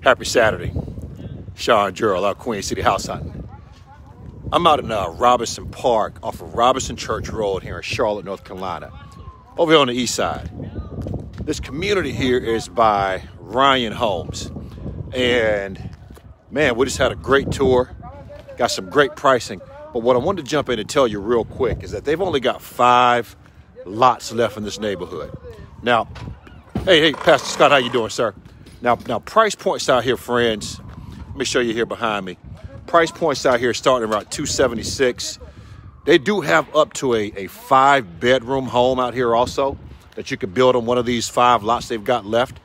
Happy Saturday. Shawn Gerald out Queen City House hunting. I'm out in uh, Robinson Park off of Robinson Church Road here in Charlotte, North Carolina, over here on the east side. This community here is by Ryan Homes. And man, we just had a great tour, got some great pricing. But what I wanted to jump in and tell you real quick is that they've only got five lots left in this neighborhood. Now, hey, hey, Pastor Scott, how you doing, sir? Now, now price points out here, friends. Let me show you here behind me. Price points out here starting around 276. They do have up to a, a five bedroom home out here also that you could build on one of these five lots they've got left.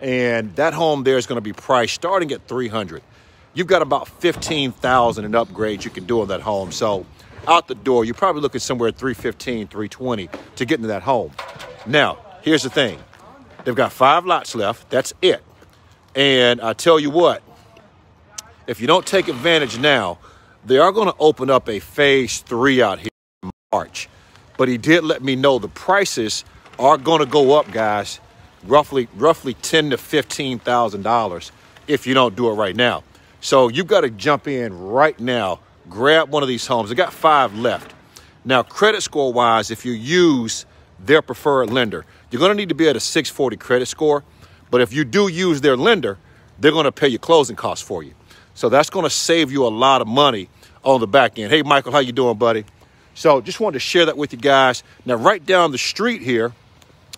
And that home there is going to be priced starting at 300. You've got about 15,000 in upgrades you can do on that home. So out the door, you're probably looking somewhere at 315, 320 to get into that home. Now, here's the thing. They've got five lots left. That's it. And I tell you what, if you don't take advantage now, they are going to open up a phase three out here in March. But he did let me know the prices are going to go up, guys, roughly roughly ten to fifteen thousand dollars if you don't do it right now. So you've got to jump in right now, grab one of these homes. They got five left. Now, credit score wise, if you use their preferred lender, you're going to need to be at a 640 credit score. But if you do use their lender, they're going to pay your closing costs for you. So that's going to save you a lot of money on the back end. Hey, Michael, how you doing, buddy? So just wanted to share that with you guys. Now, right down the street here,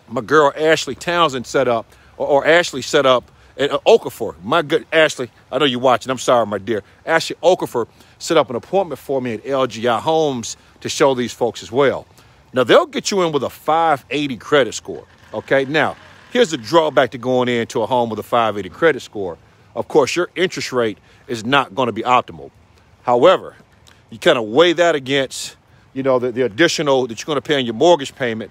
my girl Ashley Townsend set up, or, or Ashley set up at uh, Okafor. My good Ashley, I know you're watching. I'm sorry, my dear. Ashley Okafor set up an appointment for me at LGI Homes to show these folks as well. Now, they'll get you in with a 580 credit score. Okay, now, here's the drawback to going into a home with a 580 credit score. Of course, your interest rate is not going to be optimal. However, you kind of weigh that against, you know, the, the additional that you're going to pay on your mortgage payment.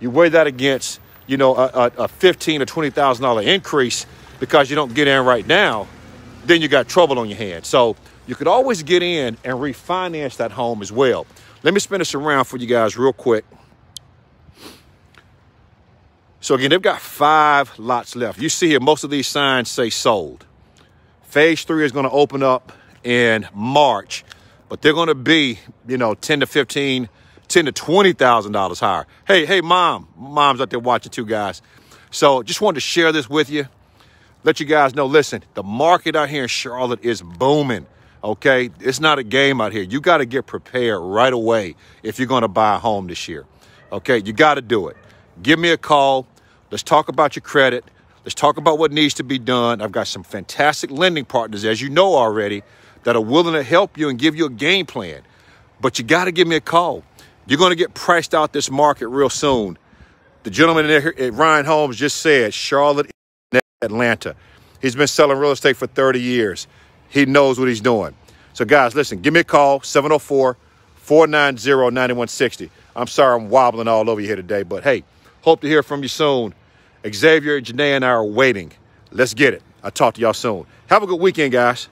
You weigh that against, you know, a, a, a fifteen or twenty thousand dollar increase because you don't get in right now. Then you got trouble on your hands. So you could always get in and refinance that home as well. Let me spin this around for you guys real quick. So again, they've got five lots left. You see here, most of these signs say sold. Phase three is going to open up in March, but they're going to be, you know, 10 to 15, 10 to $20,000 higher. Hey, hey, mom, mom's out there watching too, guys. So just wanted to share this with you. Let you guys know, listen, the market out here in Charlotte is booming. Okay, it's not a game out here. You got to get prepared right away if you're going to buy a home this year. Okay, you got to do it. Give me a call. Let's talk about your credit. Let's talk about what needs to be done. I've got some fantastic lending partners, as you know already, that are willing to help you and give you a game plan. But you got to give me a call. You're going to get priced out this market real soon. The gentleman in there at eh, Ryan Homes just said Charlotte, Atlanta. He's been selling real estate for 30 years. He knows what he's doing. So, guys, listen, give me a call, 704 490 9160. I'm sorry I'm wobbling all over you here today, but hey, hope to hear from you soon. Xavier, Janae, and I are waiting. Let's get it. I'll talk to y'all soon. Have a good weekend, guys.